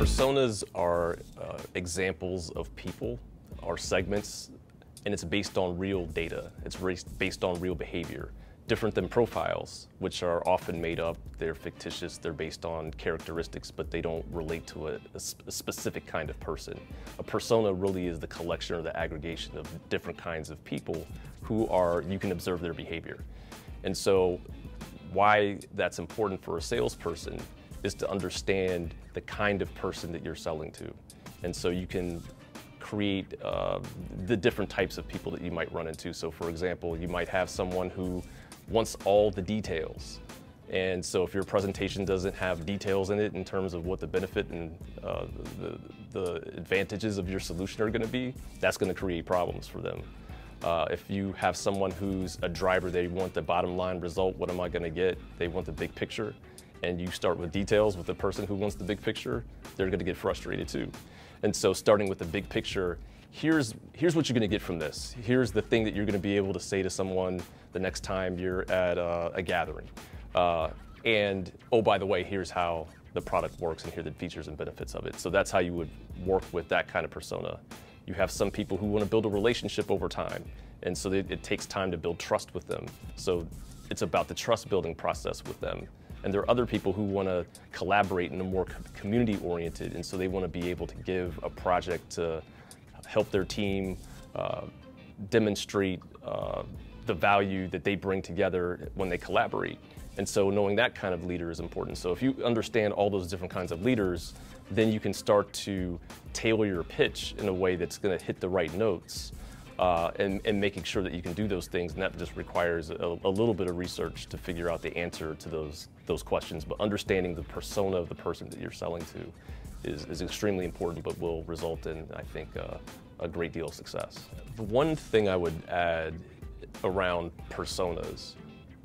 Personas are uh, examples of people, are segments, and it's based on real data. It's based on real behavior. Different than profiles, which are often made up, they're fictitious, they're based on characteristics, but they don't relate to a, a, a specific kind of person. A persona really is the collection or the aggregation of different kinds of people who are, you can observe their behavior. And so why that's important for a salesperson is to understand the kind of person that you're selling to. And so you can create uh, the different types of people that you might run into. So for example, you might have someone who wants all the details. And so if your presentation doesn't have details in it in terms of what the benefit and uh, the, the advantages of your solution are gonna be, that's gonna create problems for them. Uh, if you have someone who's a driver, they want the bottom line result, what am I gonna get? They want the big picture and you start with details with the person who wants the big picture, they're going to get frustrated too. And so starting with the big picture, here's, here's what you're going to get from this. Here's the thing that you're going to be able to say to someone the next time you're at a, a gathering. Uh, and oh, by the way, here's how the product works and here are the features and benefits of it. So that's how you would work with that kind of persona. You have some people who want to build a relationship over time. And so it, it takes time to build trust with them. So it's about the trust building process with them. And there are other people who want to collaborate in a more community oriented, and so they want to be able to give a project to help their team uh, demonstrate uh, the value that they bring together when they collaborate. And so knowing that kind of leader is important. So if you understand all those different kinds of leaders, then you can start to tailor your pitch in a way that's going to hit the right notes uh, and, and, making sure that you can do those things. And that just requires a, a, little bit of research to figure out the answer to those, those questions. But understanding the persona of the person that you're selling to is, is extremely important, but will result in, I think, uh, a great deal of success. The one thing I would add around personas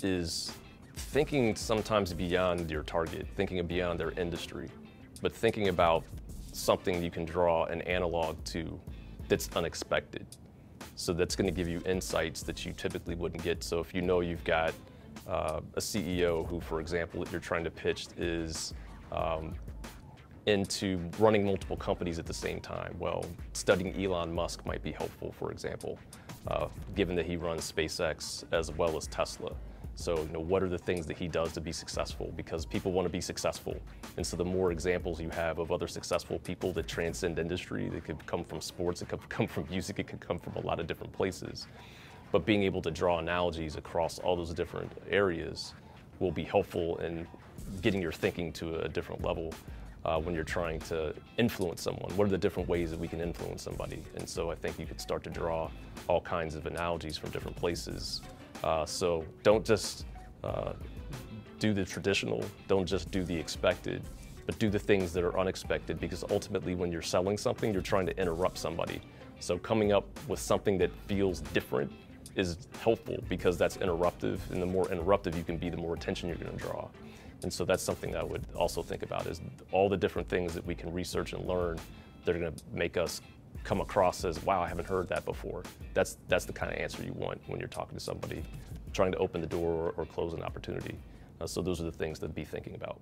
is thinking sometimes beyond your target, thinking beyond their industry, but thinking about something you can draw an analog to that's unexpected. So that's going to give you insights that you typically wouldn't get. So if you know you've got uh, a CEO who, for example, you're trying to pitch is um, into running multiple companies at the same time. Well, studying Elon Musk might be helpful, for example, uh, given that he runs SpaceX as well as Tesla. So, you know, what are the things that he does to be successful? Because people want to be successful. And so the more examples you have of other successful people that transcend industry, that could come from sports, it could come from music, it could come from a lot of different places. But being able to draw analogies across all those different areas will be helpful in getting your thinking to a different level uh, when you're trying to influence someone. What are the different ways that we can influence somebody? And so I think you could start to draw all kinds of analogies from different places uh, so don't just uh, do the traditional, don't just do the expected, but do the things that are unexpected because ultimately when you're selling something, you're trying to interrupt somebody. So coming up with something that feels different is helpful because that's interruptive and the more interruptive you can be, the more attention you're gonna draw. And so that's something that I would also think about is all the different things that we can research and learn that are gonna make us come across as, wow, I haven't heard that before. That's, that's the kind of answer you want when you're talking to somebody, trying to open the door or, or close an opportunity. Uh, so those are the things to be thinking about.